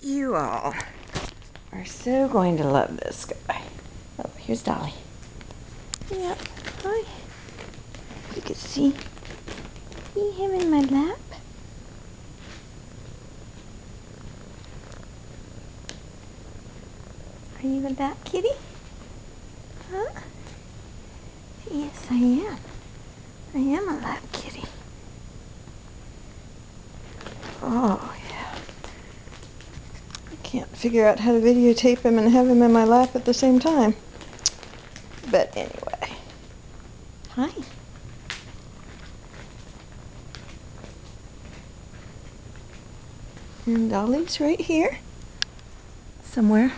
You all are so going to love this guy. Oh, here's Dolly. Yep. Hi. You can see, see him in my lap. Are you a lap kitty? Huh? Yes, I am. I am a lap kitty. Oh, yeah. I can't figure out how to videotape him and have him in my lap at the same time. But anyway. Hi. And Dolly's right here. Somewhere.